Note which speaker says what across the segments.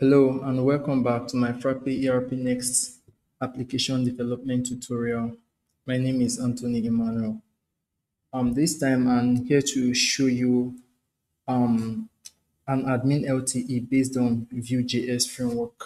Speaker 1: Hello and welcome back to my Frappe ERP Next application development tutorial. My name is Anthony Emmanuel. Um, this time I'm here to show you um, an admin LTE based on Vue.js framework.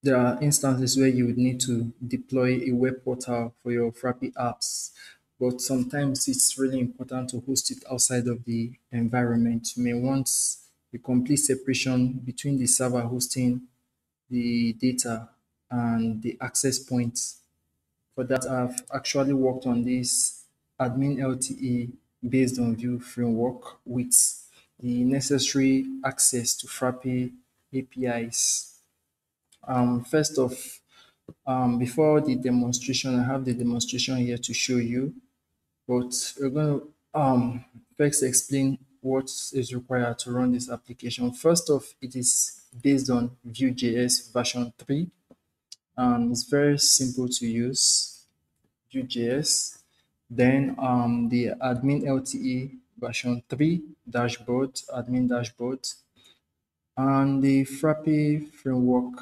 Speaker 1: There are instances where you would need to deploy a web portal for your Frappe apps, but sometimes it's really important to host it outside of the environment. You may want a complete separation between the server hosting the data and the access points. For that, I've actually worked on this admin LTE based on Vue framework with the necessary access to Frappe APIs. Um, first off, um, before the demonstration, I have the demonstration here to show you, but we're going to um, first explain what is required to run this application. First off, it is based on Vue.js version 3. Um, it's very simple to use, Vue.js. Then um, the admin LTE version 3 dashboard, admin dashboard, and the Frappe framework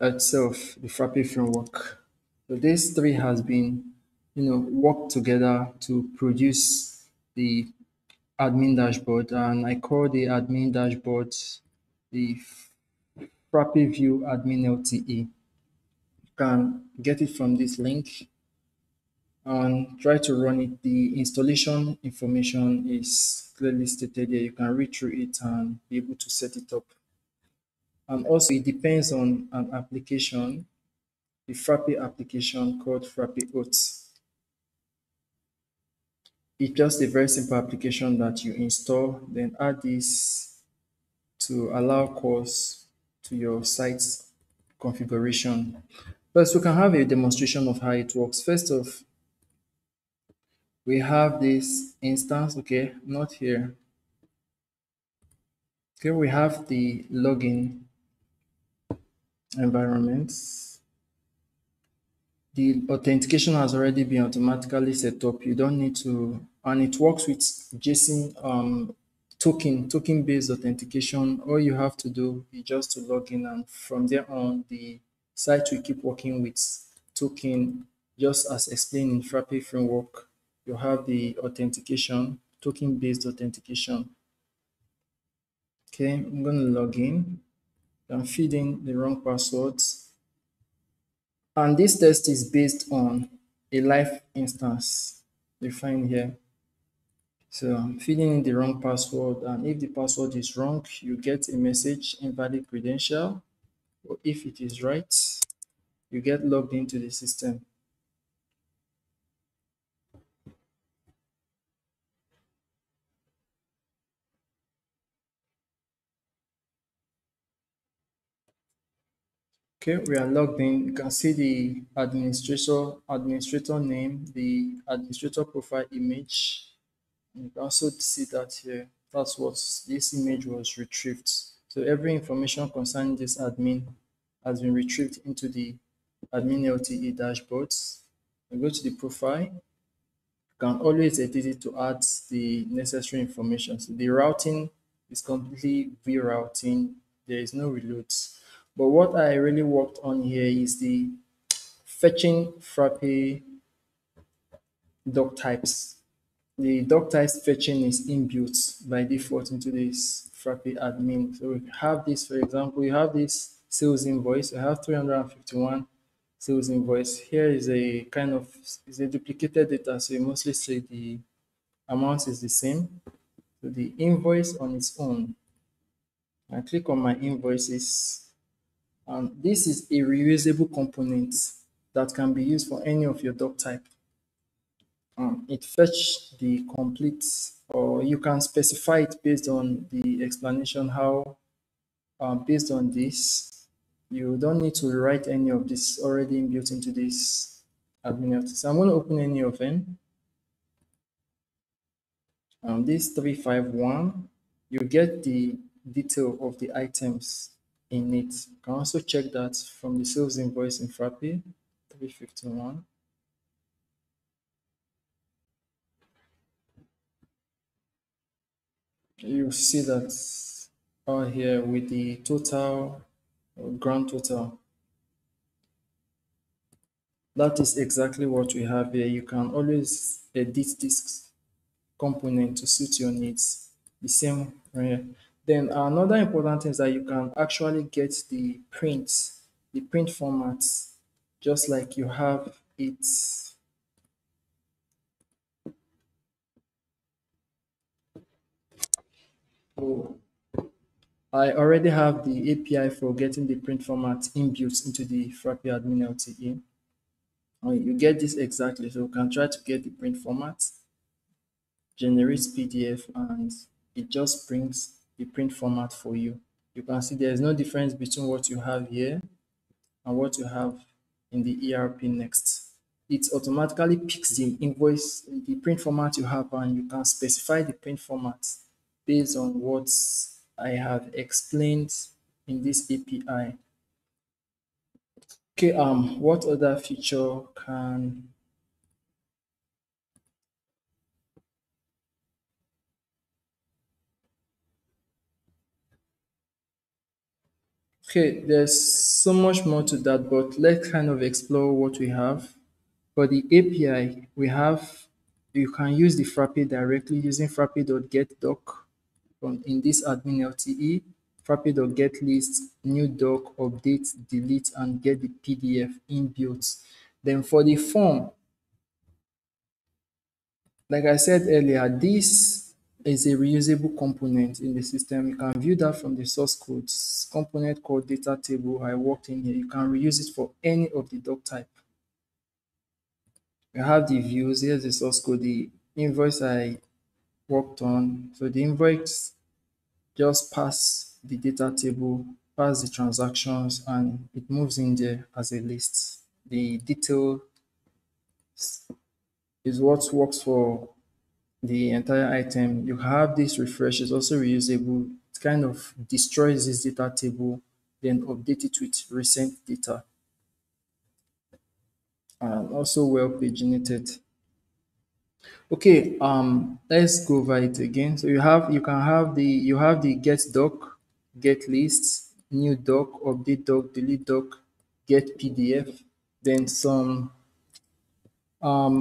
Speaker 1: itself, the Frappe framework. So these three has been, you know, worked together to produce the admin dashboard and I call the admin dashboard the Frappe Vue admin LTE. You can get it from this link and try to run it. The installation information is clearly stated here. You can read through it and be able to set it up. And also it depends on an application, the Frappe application called Frappe Auth it's just a very simple application that you install, then add this to allow calls to your site's configuration. First, we can have a demonstration of how it works. First off, we have this instance, okay, not here. Okay, we have the login environment the authentication has already been automatically set up. You don't need to, and it works with JSON um, token, token based authentication. All you have to do is just to log in, and from there on, the site will keep working with token, just as explained in Frappe framework. You have the authentication, token based authentication. Okay, I'm going to log in. I'm feeding the wrong passwords and this test is based on a live instance defined here. So I'm filling in the wrong password and if the password is wrong, you get a message invalid credential. Or if it is right, you get logged into the system. Okay, we are logged in. You can see the administrator administrator name, the administrator profile image. You can also see that here. That's what this image was retrieved. So every information concerning this admin has been retrieved into the admin LTE dashboards. You go to the profile. You can always edit it to add the necessary information. So the routing is completely rerouting. There is no reloads. But what I really worked on here is the fetching Frappe doc types. The doc types fetching is inbuilt by default into this Frappe admin. So we have this, for example, you have this sales invoice. You have 351 sales invoice. Here is a kind of is a duplicated data, so you mostly say the amount is the same. So the invoice on its own. I click on my invoices um, this is a reusable component that can be used for any of your doc type. Um, it fetch the complete, or you can specify it based on the explanation how, uh, based on this, you don't need to write any of this already inbuilt into this admin. So I'm going to open any of them. Um, this 351, you get the detail of the items in it. You can also check that from the sales invoice in Frappe 351. You see that uh, here with the total uh, grand total. That is exactly what we have here. You can always edit this component to suit your needs. The same here. Then another important thing is that you can actually get the print, the print format, just like you have it So I already have the API for getting the print format inbuilt into the Frappe Admin LTE. You get this exactly. So you can try to get the print format, generates PDF, and it just brings the print format for you. You can see there's no difference between what you have here and what you have in the ERP next. It automatically picks the invoice, the print format you have, and you can specify the print format based on what I have explained in this API. Okay, um, what other feature can Okay, there's so much more to that, but let's kind of explore what we have. For the API, we have you can use the Frappe directly using frappe.getDoc from in this admin LTE, frappe.getlist, new doc, update, delete, and get the PDF inbuilt. Then for the form, like I said earlier, this is a reusable component in the system. You can view that from the source code component called data table I worked in here. You can reuse it for any of the doc type. You have the views. Here's the source code, the invoice I worked on. So the invoice just pass the data table, pass the transactions, and it moves in there as a list. The detail is what works for the entire item. You have this refresh, it's also reusable. It kind of destroys this data table, then update it with recent data. And also well paginated. Okay, um, let's go over it again. So you have you can have the you have the get doc, get lists, new doc, update doc, delete doc, get PDF, then some um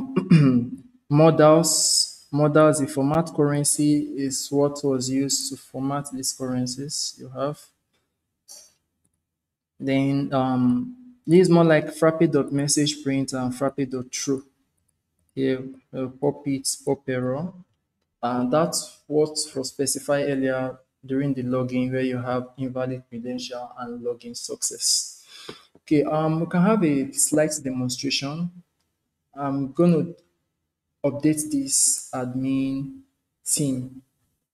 Speaker 1: models models the format currency is what was used to format these currencies you have. Then um this is more like frappe.message print and frappe.true here uh, pop it pop error. And that's what was specified earlier during the login where you have invalid credential and login success. Okay um we can have a slight demonstration. I'm going to update this admin team.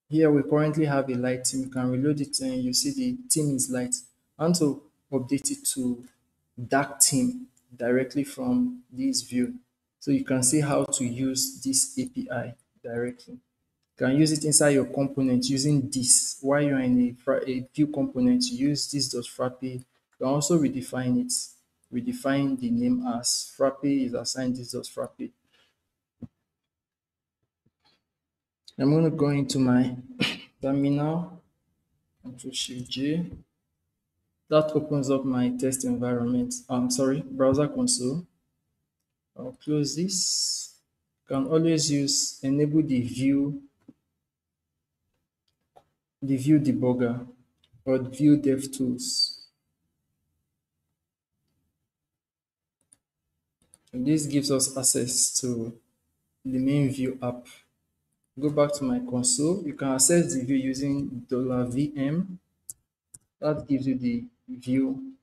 Speaker 1: Here we currently have a light team. You can reload it and you see the team is light. Want to update it to dark team directly from this view. So you can see how to use this API directly. You can use it inside your component using this. While you're in a, a Vue component, use this.frappe. You can also redefine it. Redefine the name as Frappe is assigned this.frappe. I'm going to go into my terminal, Control Shift J. That opens up my test environment. I'm sorry, browser console. I'll close this. Can always use enable the Vue, the Vue debugger or Vue dev tools. And this gives us access to the main Vue app go back to my console. You can access the Vue using $vm. That gives you the Vue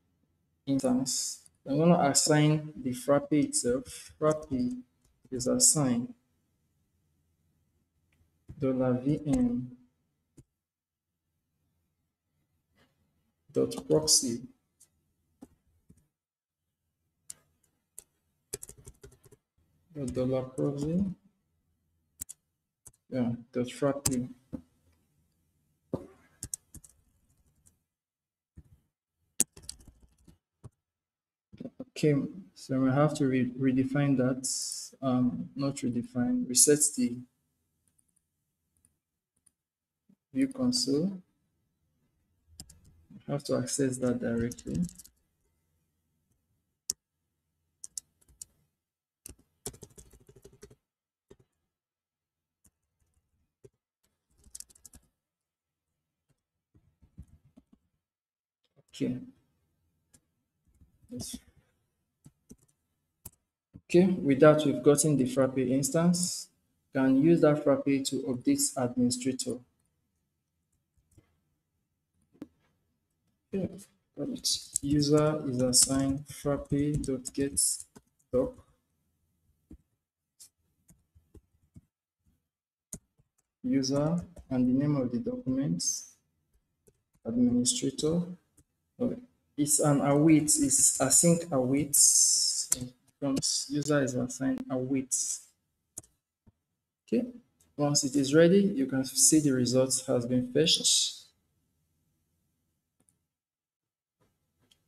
Speaker 1: instance. I'm going to assign the frappe itself. Frappe is assigned dollar $vm dot proxy dollar proxy yeah, that's Frappe. Okay, so we have to re redefine that, um, not redefine, reset the view console. have to access that directly. Okay. Okay, with that, we've gotten the Frappe instance. Can use that Frappe to update administrator. Okay, got it. User is assigned frappe.get doc. User and the name of the document. Administrator. Okay. It's an await, it's async await. Comes user is assigned await. Okay. Once it is ready, you can see the results has been fetched.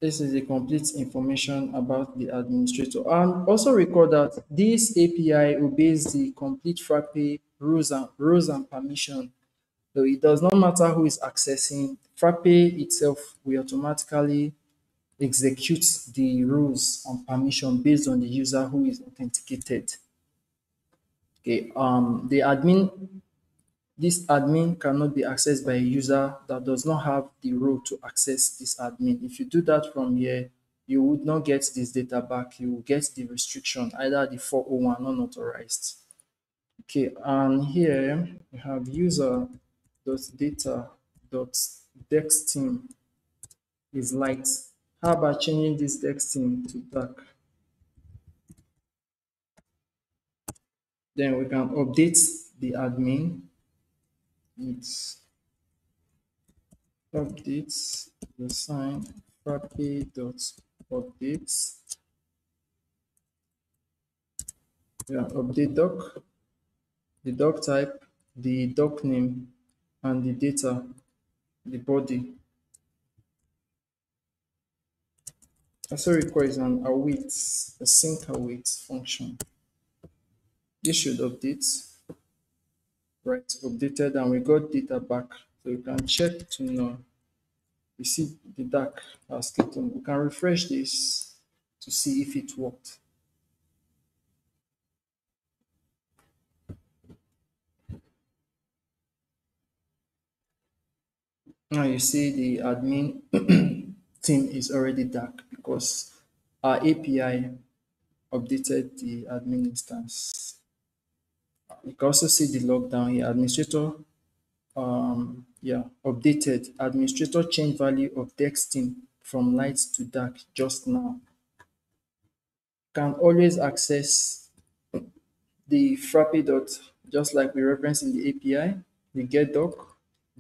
Speaker 1: This is the complete information about the administrator. And also record that this API obeys the complete Frappe rules and, rules and permission. So it does not matter who is accessing. Frappe itself will automatically execute the rules on permission based on the user who is authenticated. Okay, um, the admin this admin cannot be accessed by a user that does not have the role to access this admin. If you do that from here, you would not get this data back. You will get the restriction, either the 401 unauthorized. Okay, and here we have user dot data dot desk theme is light. How about changing this desk theme to dark? Then we can update the admin it's updates the sign frappe dot updates yeah update doc the doc type the doc name and the data the body. Also requires an await a sync await function. This should update right updated and we got data back. So you can check to know. You see the dark has clicked on we can refresh this to see if it worked now you see the admin team is already dark because our API updated the admin instance you can also see the lockdown here. Administrator, um, yeah, updated. Administrator change value of desk theme from light to dark just now. Can always access the Frappe dot, just like we referenced in the API, the get doc,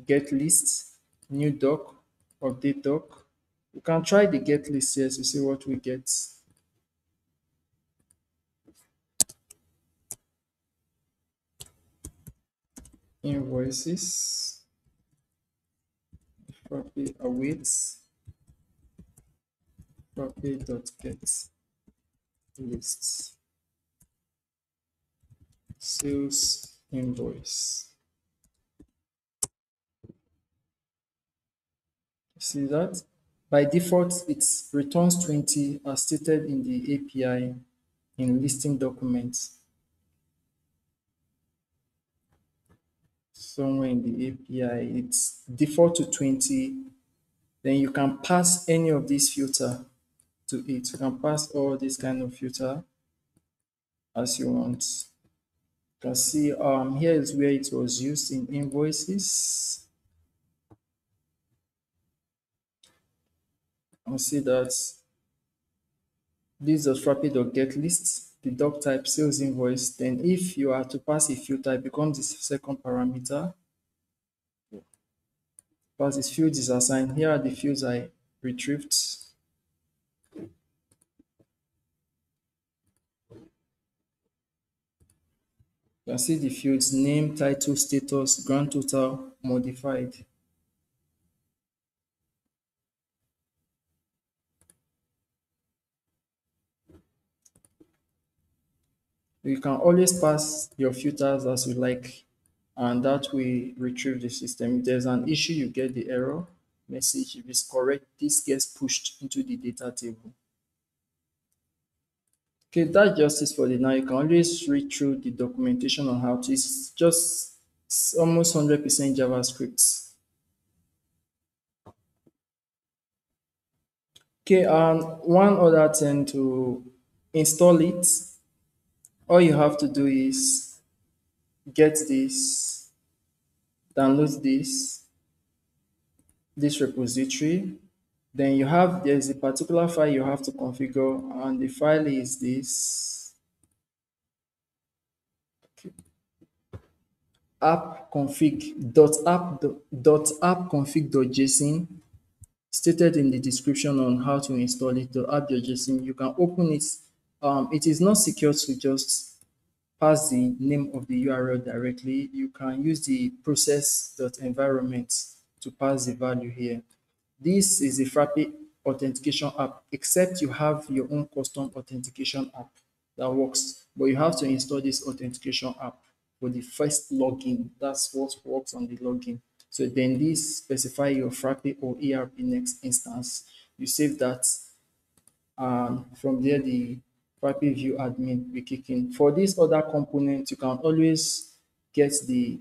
Speaker 1: get list, new doc, update doc. You can try the get list here to see what we get. invoices Frappe awaits Frappe.get lists sales invoice see that by default it returns 20 as stated in the API in listing documents somewhere in the API, it's default to 20. Then you can pass any of these filter to it. You can pass all this kind of filter as you want. You can see um here is where it was used in invoices. I'll see that this is a get list the doc type sales invoice, then if you are to pass a filter, it becomes the second parameter. Pass this field is assigned. Here are the fields I retrieved. You can see the fields name, title, status, grand total, modified. You can always pass your filters as you like, and that will retrieve the system. If there's an issue, you get the error. message. If it's correct, this gets pushed into the data table. Okay, that just is for the now. You can always read through the documentation on how to. It's just it's almost 100% JavaScript. Okay, and one other thing to install it, all you have to do is get this, download this, this repository. Then you have, there's a particular file you have to configure, and the file is this app config dot app dot app config.json stated in the description on how to install it, the app.json. You can open it. Um, it is not secure to just pass the name of the URL directly. You can use the process.environment to pass the value here. This is a Frappe authentication app, except you have your own custom authentication app that works, but you have to install this authentication app for the first login. That's what works on the login. So then this specify your Frappe or ERP next instance. You save that from there the Frappe Vue admin will kick in. For this other component, you can always get the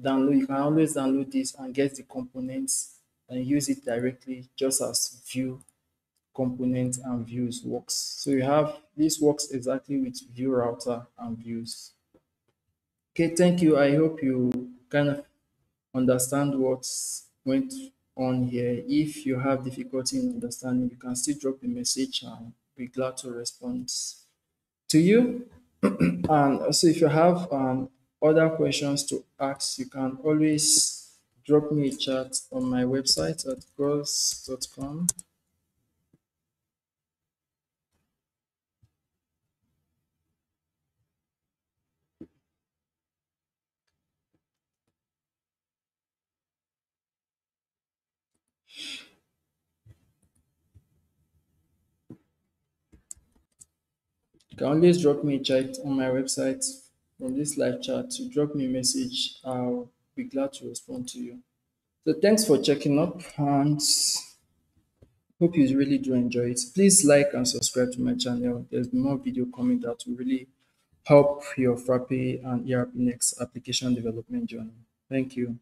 Speaker 1: download, you can always download this and get the components and use it directly just as Vue component and Vuex works. So you have this works exactly with Vue router and Vuex. Okay, thank you. I hope you kind of understand what went on here. If you have difficulty in understanding, you can still drop a message and be glad to respond to you. and also, if you have um, other questions to ask, you can always drop me a chat on my website at ghorz.com. You can always drop me a chat on my website from this live chat to drop me a message. I'll be glad to respond to you. So thanks for checking up and hope you really do enjoy it. Please like and subscribe to my channel. There's more video coming that will really help your Frappe and ERP Next application development journey. Thank you.